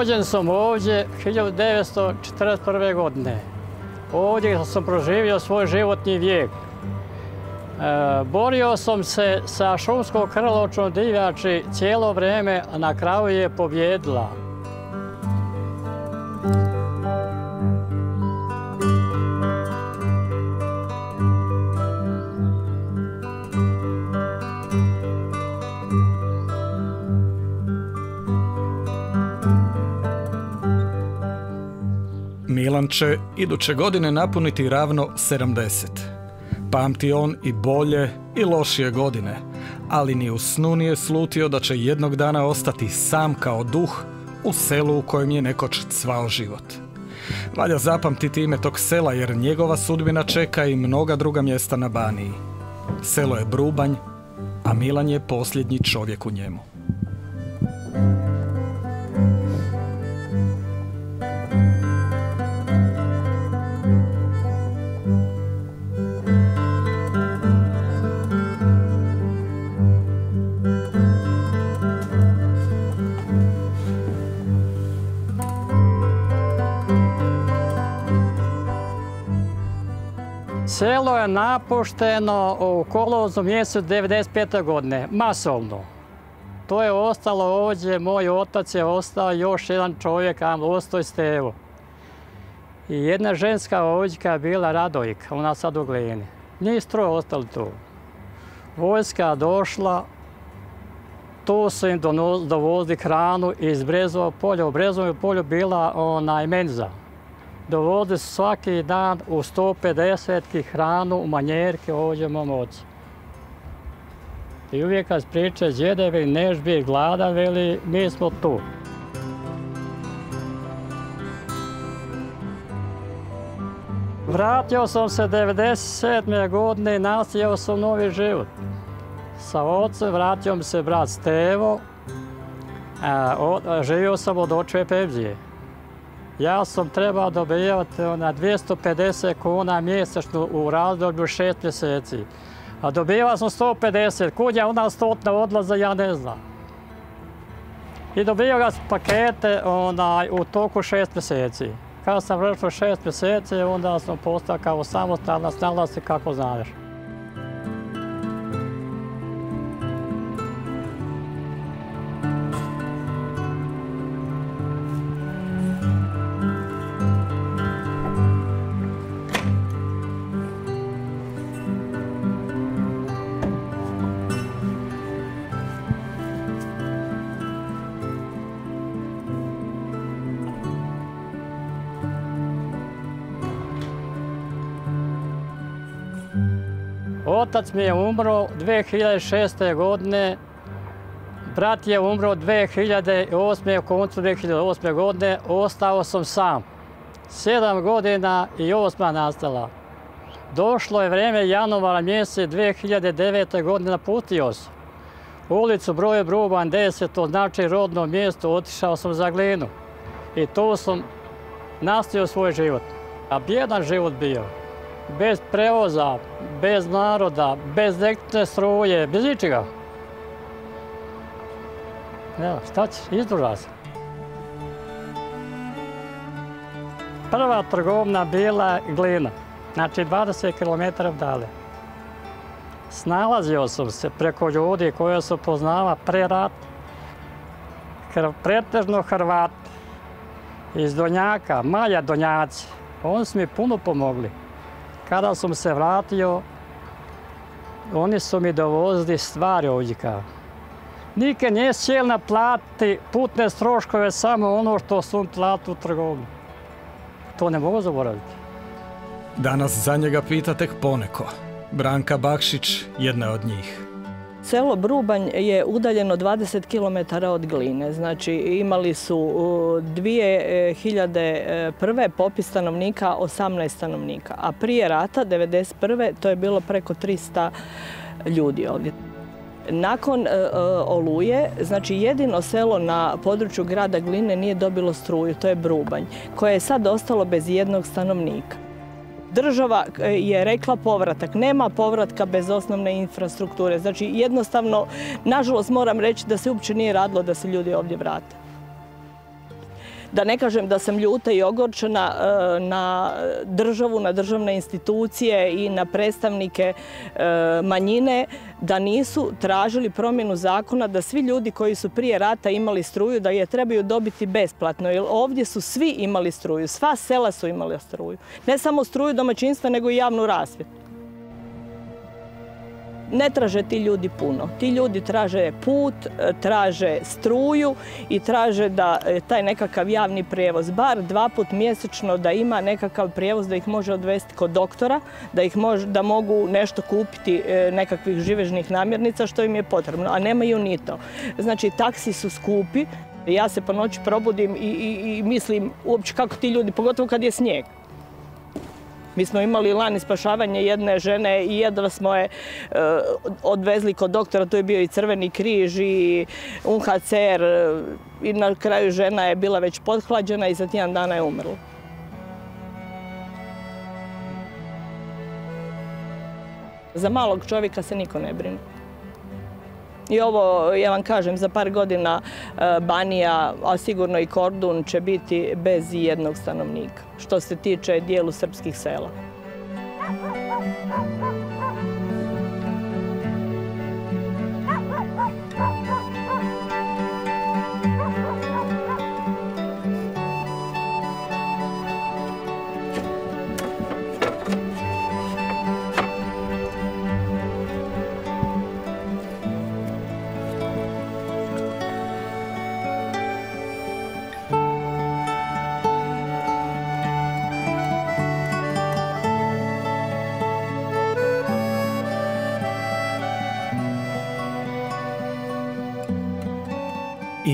Rođen sam ovdje 1941. godine. Ovdje sam proživio svoj životni vijek. E, borio sam se sa šumskom krločom divjači cijelo vrijeme, a na kraju je pobjedila. Milan će iduće godine napuniti ravno 70. Pamti on i bolje i lošije godine, ali ni u snu nije slutio da će jednog dana ostati sam kao duh u selu u kojem je nekoć cvao život. Valja zapamtiti ime tog sela jer njegova sudbina čeka i mnoga druga mjesta na Baniji. Selo je Brubanj, a Milan je posljednji čovjek u njemu. Selo je napušteno u kolovozu mjesecu 95. godine, masovno. To je ostalo ovdje, moj otac je ostao, još jedan čovjek, ostao Stevo. I jedna ženska ovdjeka je bila Radojka, ona sad u Glini. Njih troje ostali tu. Vojska došla, tu su im dovozili hranu iz Brezova polja. U Brezovom polju bila onaj menza dovode svaki dan u 150 hranu u manjerke ovdje mom ocu. I uvijek kad priče djedevi, neš bi glada, veli, mi smo tu. Vratio sam se 97. godine i nastavio sam novi život. Sa ocem vratio mi se brat Stevo, živio sam od očve pevzije. Ja sam trebao dobijati na 250 kuna mjesečno u razdoblju šest mjeseci. A dobivao sam 150. Kud je onda stotna odlaza, ja ne znam. I dobio ga pakete u toku šest mjeseci. Kad sam vršio šest mjeseci, onda sam postao kao samostalna, snala se kako znaš. Otac mi je umro 2006. godine, brat je umro 2008. u koncu 2008. godine, ostao sam sam. Sedam godina i osma nastala. Došlo je vrijeme januara mjesec 2009. godine naputio sam. U ulicu broje Bruban 10, to znači rodno mjesto, otišao sam za glinu. I tu sam nastavio svoj život. A bjedan život bio bez prevoza, bez naroda, bez električne struje, bez ničega. Evo, šta će, izdruža se. Prva trgovna bila glina, znači 20 km dalje. Snalazio sam se preko ljudi koje su poznava pre rat, pretežno Hrvati, iz Donjaka, Maja Donjaci. Oni su mi puno pomogli. Kada sam se vratio, oni su mi dovozili stvari ovdje. Nikad nije sjel naplatiti putne stroškove, samo ono što su platili u trgovini. To ne mogu zaboraviti. Danas za njega pita tek poneko. Branka Bakšić jedna od njih. Selo Brubanj je udaljeno 20 km od Gline. Znači imali su 2001. popis stanovnika 18 stanovnika, a prije rata 1991. to je bilo preko 300 ljudi ovdje. Nakon e, e, oluje, znači jedino selo na području grada Gline nije dobilo struju, to je Brubanj, koje je sad ostalo bez jednog stanovnika. Država e, je rekla povratak. Nema povratka bez osnovne infrastrukture. Znači jednostavno, nažalost moram reći da se uopće nije radilo da se ljudi ovdje vrate. Da ne kažem da sam ljuta i ogorčena e, na državu, na državne institucije i na predstavnike e, manjine da nisu tražili promjenu zakona da svi ljudi koji su prije rata imali struju da je trebaju dobiti besplatno. Jer ovdje su svi imali struju, sva sela su imali struju. Ne samo struju domaćinstva nego i javnu rasvjetu ne traže ti ljudi puno. Ti ljudi traže put, e, traže struju i traže da e, taj nekakav javni prijevoz, bar dva put mjesečno da ima nekakav prijevoz da ih može odvesti kod doktora, da, ih da mogu nešto kupiti e, nekakvih živežnih namirnica što im je potrebno, a nemaju ni to. Znači, taksi su skupi, ja se po noći probudim i, i mislim uopće kako ti ljudi, pogotovo kad je snijeg. Mi smo imali lani spašavanje jedne žene i jedva smo je e, odvezli kod doktora, tu je bio i Crveni križ i UNHCR e, i na kraju žena je bila već podhlađena i za tjedan dana je umrla. Za malog čovjeka se niko ne brine. I ovo, ja vam kažem, za par godina e, Banija, a sigurno i Kordun će biti bez jednog stanovnika, što se tiče dijelu srpskih sela.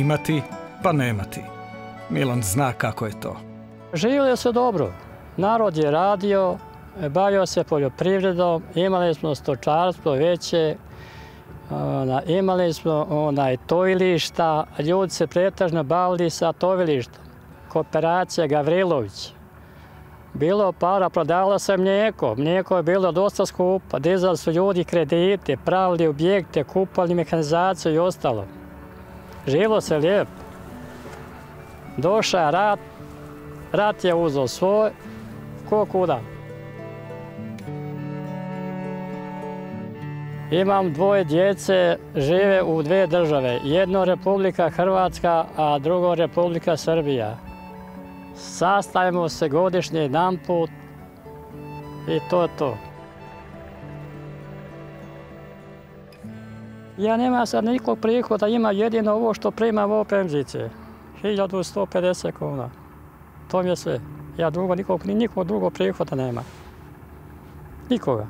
Imati pa nemati. Milan zna kako je to. Živjeli se dobro. Narod je radio, bavio se poljoprivredom, imali smo stočarstvo veće, imali smo onaj tojilišta, ljudi se pretežno bavili sa tojilištom. Kooperacija Gavrilović. Bilo para, prodavalo se mlijeko. Mlijeko je bilo dosta skupo. Dizali su ljudi kredite, pravili objekte, kupali mehanizaciju i ostalo. Živilo se lijepo. Došao rat, rat je uzeo svoj, ko kuda. Imam dvoje djece, žive u dve države. Jedno Republika Hrvatska, a drugo Republika Srbija. Sastavimo se godišnje jedan put i to je to. Ja nema sad nikog prihoda, ima jedino ovo što primam ovo penzice. 1150 kuna. To mi je sve. Ja drugo, nikog, nikog drugog prihoda nema. Nikoga.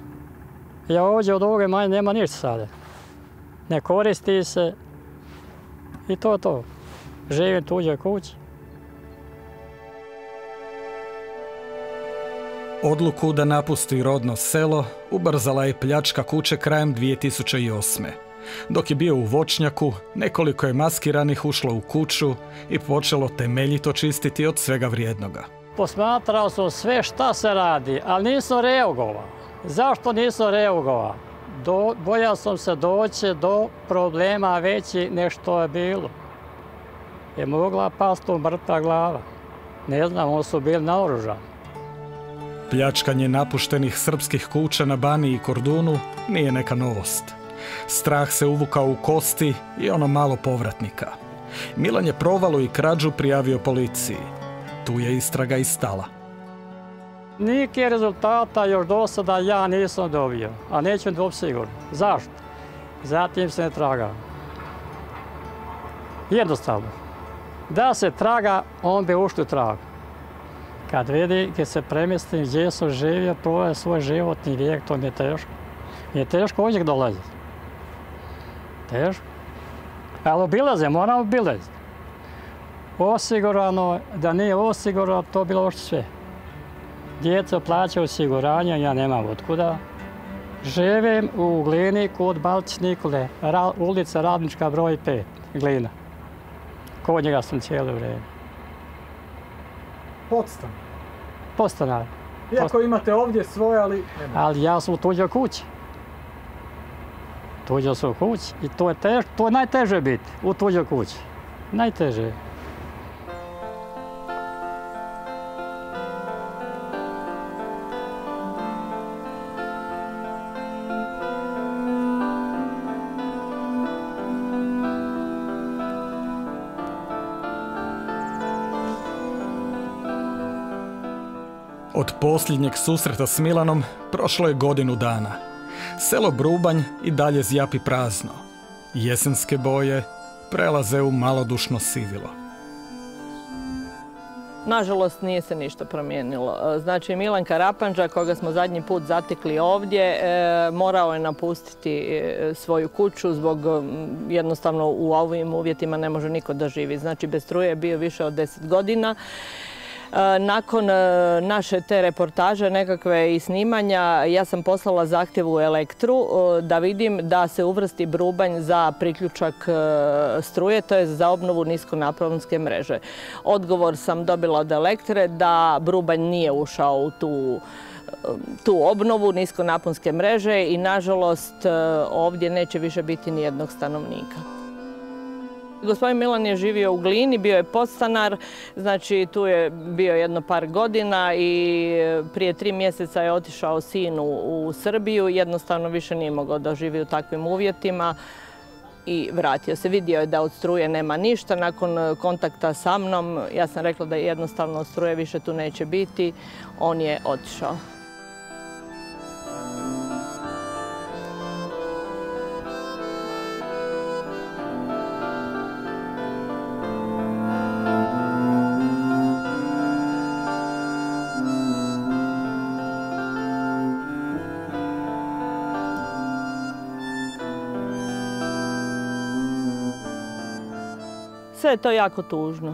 Ja ovdje od ovoga manje nema ništa sada. Ne koristi se. I to to. Živim tuđoj kući. Odluku da napusti rodno selo ubrzala je pljačka kuće krajem 2008. Dok je bio u voćnjaku, nekoliko je maskiranih ušlo u kuću i počelo temeljito čistiti od svega vrijednoga. Posmatrao sam sve šta se radi, ali nisam reagovao. Zašto nisam reagovao? bojao sam se doći do problema veći nešto je bilo. Je mogla pasti u mrtva glava. Ne znam, oni su bili naoružani. Pljačkanje napuštenih srpskih kuća na Bani i Kordunu nije neka novost. Strah se uvukao u kosti i ono malo povratnika. Milan je provalu i krađu prijavio policiji. Tu je istraga i stala. Nike rezultata još do sada ja nisam dobio, a neću dobiti sigurno. Zašto? Zatim se ne traga. Jednostavno. Da se traga, on bi ušli trag. Kad vidi gdje se premjestim, gdje sam živio, proje svoj životni vijek, to mi je teško. Mi je teško ovdje dolaziti. Teško. Ali obilaze, moramo obilaziti. Osigurano, da nije osigurano, to bilo što sve. Djeca plaćaju osiguranje, ja nemam otkuda. Živim u Glini kod Balč Nikole, ulica Radnička broj 5, Glina. Kod njega sam cijelo vrijeme. Podstan? Podstanar. Iako imate ovdje svoje, ali... Ali ja sam u tuđoj kući. Tuđa su kuć i to je, tež, to je najteže biti u tuđoj kući. Najteže. Od posljednjeg susreta s Milanom prošlo je godinu dana. Selo Brubanj i dalje zjapi prazno. Jesenske boje prelaze u malodušno sivilo. Nažalost nije se ništa promijenilo. E, Znači Milan Karapanđa koga smo zadnji put zatekli ovdje e, morao je napustiti e, svoju kuću zbog jednostavno u ovim uvjetima ne može niko da živi. Znači bez struje je bio više od 10 godina. E, Nakon e, naše te reportaže nekakve i snimanja ja sam poslala zahtjev u Elektru e, da vidim da se uvrsti brubanj za priključak struje, to je za obnovu niskonaponske mreže. Odgovor sam dobila od Elektre da brubanj nije ušao u tu tu obnovu niskonaponske mreže i nažalost ovdje neće više biti ni jednog stanovnika. Gospodin Milan je živio u Glini, bio je podstanar, znači tu je bio jedno par godina i prije tri mjeseca je otišao sinu u Srbiju, jednostavno više nije mogao da živi u takvim uvjetima i vratio se. Vidio je da od struje nema ništa. Nakon kontakta sa mnom, ja sam rekla da jednostavno od struje više tu neće biti. On je otišao. Sve je to jako tužno.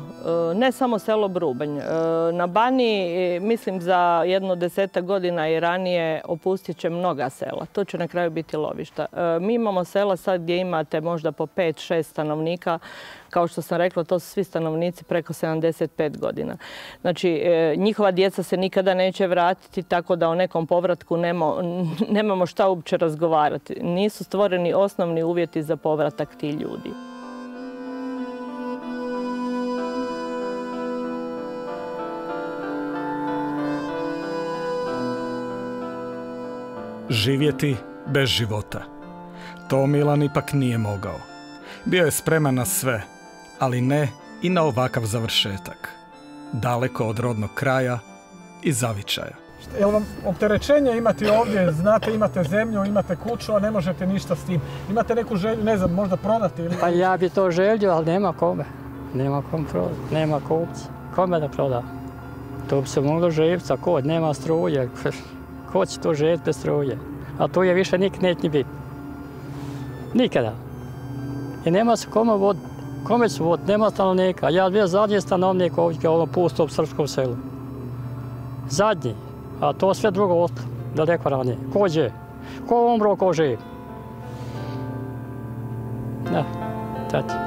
E, Ne samo selo Brubanj. E, Na Bani, e, mislim za jedno deseta godina i ranije, opustit će mnoga sela. To će na kraju biti lovišta. Mi imamo sela sad gdje imate možda po 5-6 stanovnika. Kao što sam rekla, to su svi stanovnici preko 75 godina. Znači, njihova djeca se nikada neće vratiti, tako da o nekom povratku nemamo šta uopće razgovarati. Nisu stvoreni osnovni uvjeti za povratak ti ljudi. Živjeti bez života. To Milan ipak nije mogao. Bio je spreman na sve, ali ne i na ovakav završetak. Daleko od rodnog kraja i zavičaja. Jel vam opterećenje imati ovdje, znate imate zemlju, imate kuću, a ne možete ništa s tim. Imate neku želju, ne znam, možda prodati ili... Pa ja bi to želio, ali nema kome. Nema kom prodati, nema kupca. Kome da proda? To bi se moglo živjeti, a ko nema struje. Ko će to živjeti bez struje? A tu je više nik neće biti. Nikada. I nema se kome vod, kome su vod, nema stanovnika. Ja bio zadnji stanovnik ovdje u ovom pustom srpskom selu. Zadnji. A to sve drugo ostalo, daleko ranije. Ko je? Ko umro, ko živ? Da, tati.